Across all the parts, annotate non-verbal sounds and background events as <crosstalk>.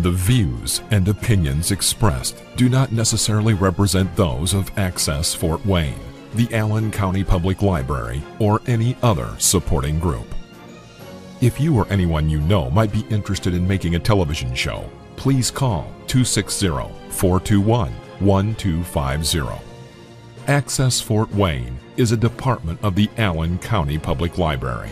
The views and opinions expressed do not necessarily represent those of Access Fort Wayne, the Allen County Public Library, or any other supporting group. If you or anyone you know might be interested in making a television show, please call 260 421 1250. Access Fort Wayne is a department of the Allen County Public Library.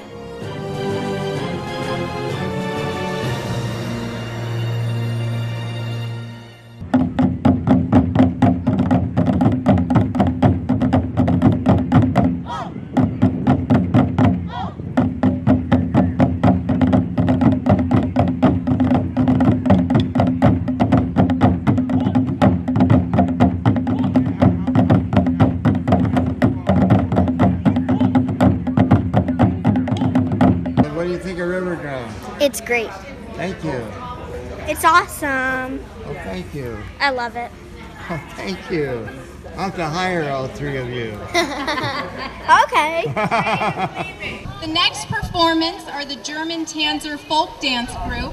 Love it. <laughs> Oh, thank you. I'll have to hire all three of you. <laughs> Okay. <laughs> The next performance are the German Tanzer Folk Dance Group.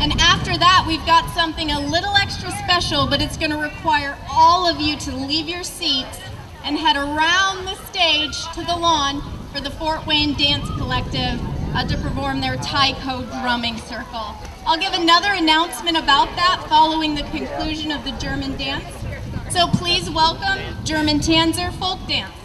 And after that, we've got something a little extra special, but it's going to require all of you to leave your seats and head around the stage to the lawn for the Fort Wayne Dance Collective uh, to perform their taiko drumming circle. I'll give another announcement about that following the conclusion of the German dance. So please welcome German Tanzer Folk Dance.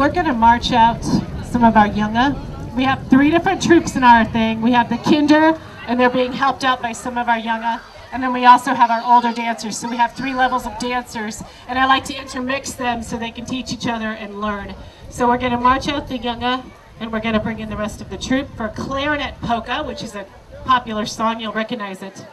We're going to march out some of our younga. We have three different troops in our thing. We have the kinder, and they're being helped out by some of our younga. And then we also have our older dancers. So we have three levels of dancers, and I like to intermix them so they can teach each other and learn. So we're going to march out the younga, and we're going to bring in the rest of the troop for clarinet polka, which is a popular song. You'll recognize it.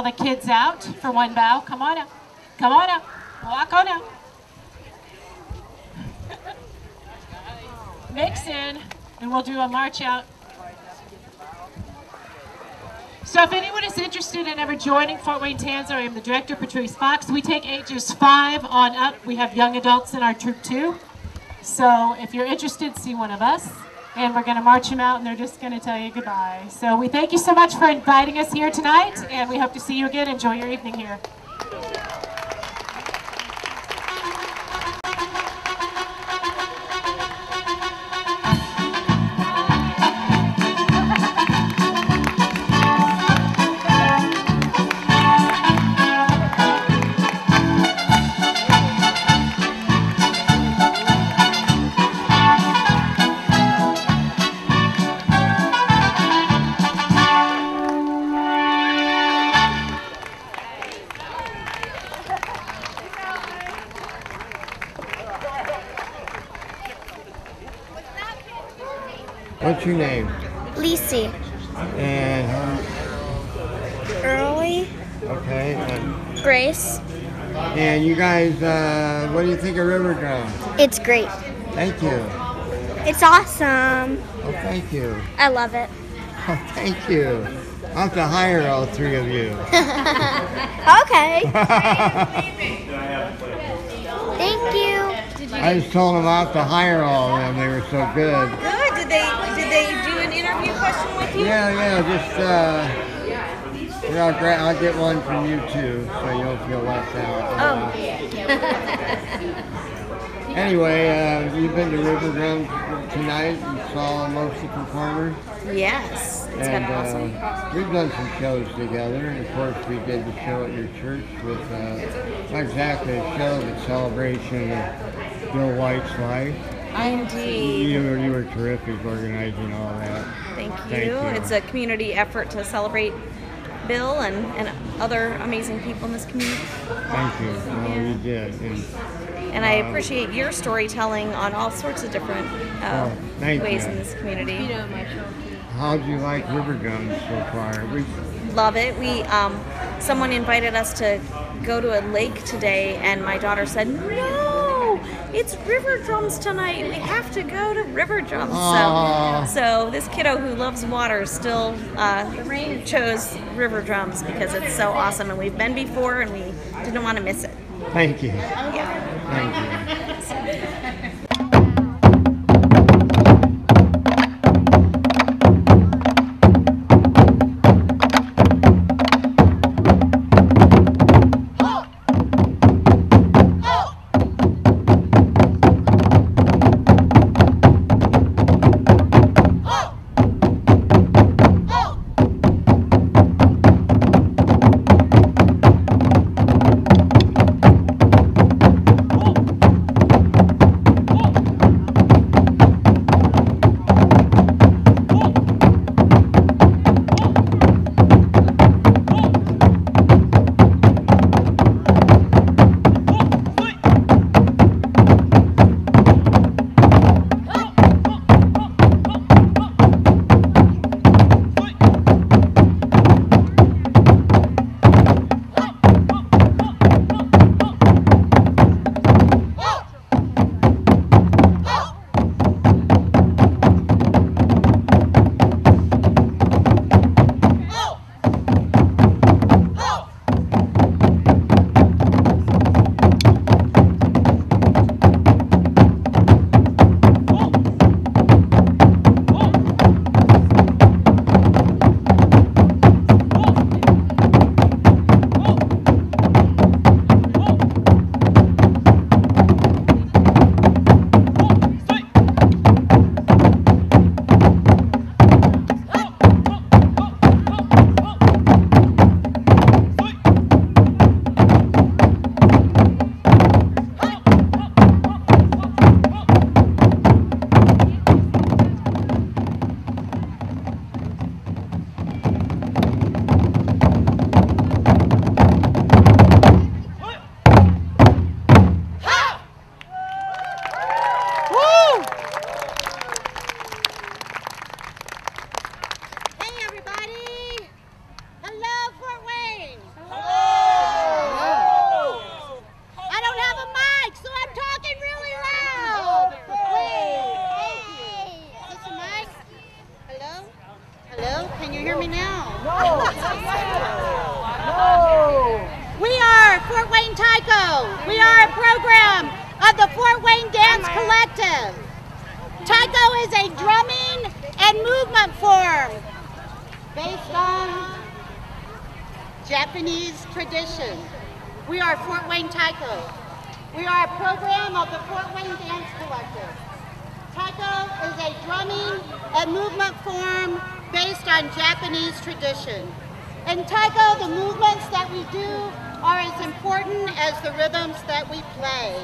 All the kids out for one bow. Come on out. Come on out. Walk on up. Mix in, and we'll do a march out. So if anyone is interested in ever joining Fort Wayne Tanzer, I am the director, Patrice Fox. We take ages five on up. We have young adults in our troop too. So if you're interested, see one of us. And we're going to march them out, and they're just going to tell you goodbye. So we thank you so much for inviting us here tonight, and we hope to see you again. Enjoy your evening here. It's great. Thank you. It's awesome. Oh, thank you. I love it. <laughs> Oh, thank you. I'll have to hire all three of you. <laughs> Okay. <laughs> Thank you. I just told them I'll have to hire all of them. They were so good. Good. Did they did they do an interview question with you? Yeah, yeah, just, uh, yeah, I'll, gra- I'll get one from you too, so you don't feel left out. Oh. Anyway, uh, you've been to River Drum tonight. You saw most of the performers. Yes. It's been and awesome. uh, we've done some shows together. And of course, we did the show at your church with uh, not exactly a show, but celebration of Bill White's life. Indeed. You were, you were terrific organizing all that. Thank you. Thank you. It's a community effort to celebrate Bill and, and other amazing people in this community. Thank you. No, you did. And And I appreciate your storytelling on all sorts of different uh, Oh, ways you. in this community. How do you like River Drum so far? We, Love it. We um, someone invited us to go to a lake today, and my daughter said, "No, it's river drums tonight. We have to go to river drums." So, so this kiddo who loves water still uh, chose river drums because it's so awesome, and we've been before, and we didn't want to miss it. thank you. Yeah. Thank you. Japanese tradition. We are Fort Wayne Taiko. We are a program of the Fort Wayne Dance Collective. Taiko is a drumming and movement form based on Japanese tradition. In Taiko, the movements that we do are as important as the rhythms that we play.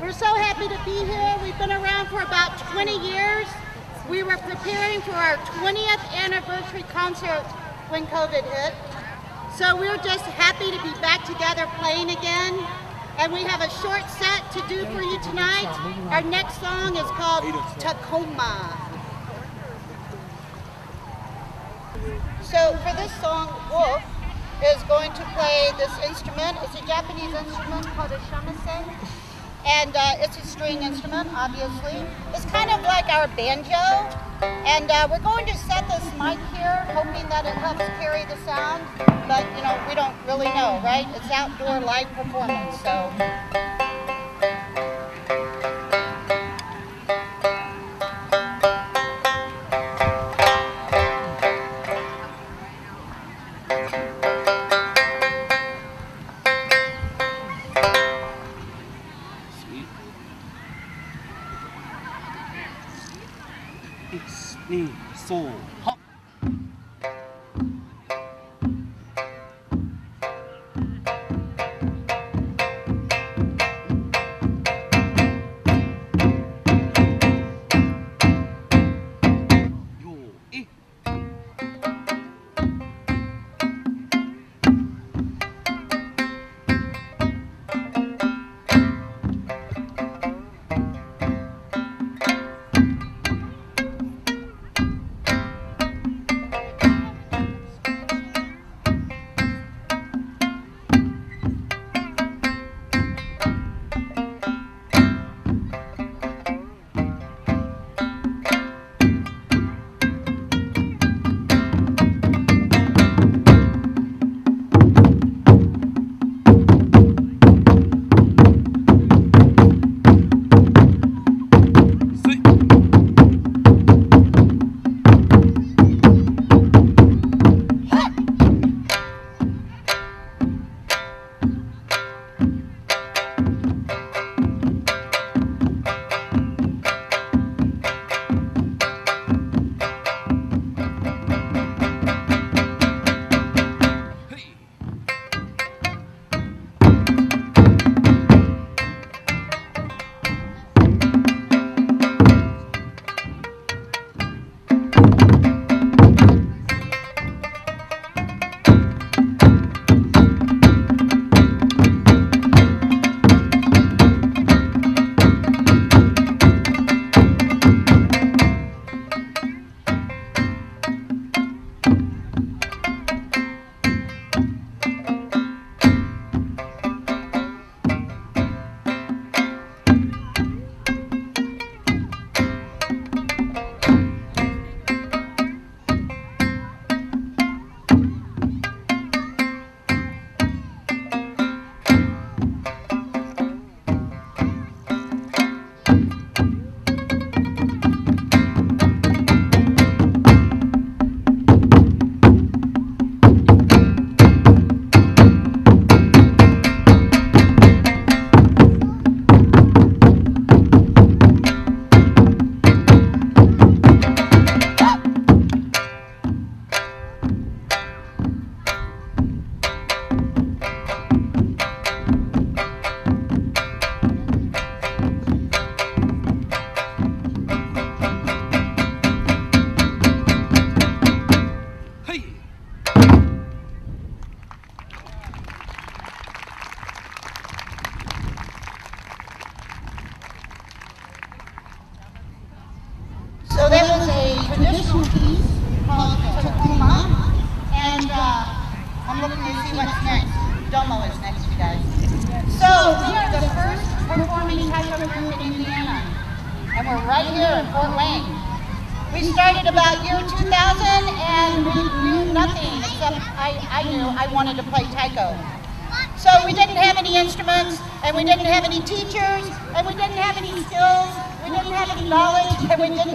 We're so happy to be here. We've been around for about 20 years. We were preparing for our 20th anniversary concert when COVID hit. So we're just happy to be back together playing again. And we have a short set to do for you tonight. Our next song is called Tacoma. So for this song, Wolf is going to play this instrument. It's a Japanese instrument called a shamisen. And uh, it's a string instrument, obviously. It's kind of like our banjo. And uh, we're going to set this mic here, hoping that it helps carry the sound. But, you know, we don't really know, right? It's outdoor live performance, so.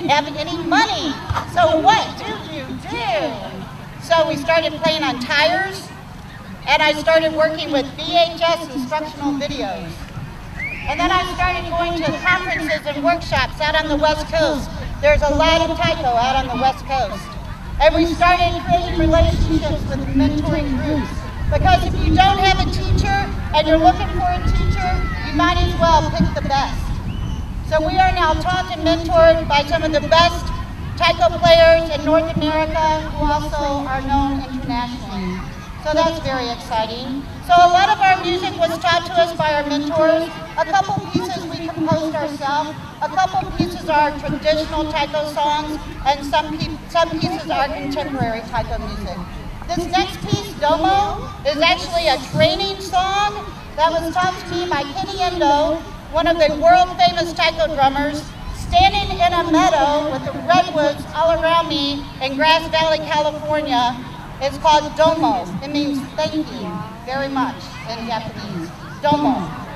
Have any money. So what do you do? So we started playing on tires, and I started working with VHS instructional videos. And then I started going to conferences and workshops out on the West Coast. There's a lot of taiko out on the West Coast. And we started creating relationships with mentoring groups. Because if you don't have a teacher and you're looking for a teacher, you might as well pick the best. So we are now taught and mentored by some of the best taiko players in North America who also are known internationally. So that's very exciting. So a lot of our music was taught to us by our mentors. A couple pieces we composed ourselves. A couple pieces are traditional taiko songs, and some, some pieces are contemporary taiko music. This next piece, Domo, is actually a training song that was taught to me by Kenny Endo, one of the world famous taiko drummers, standing in a meadow with the redwoods all around me in Grass Valley, California, it's called domo. It means thank you very much in Japanese. Domo.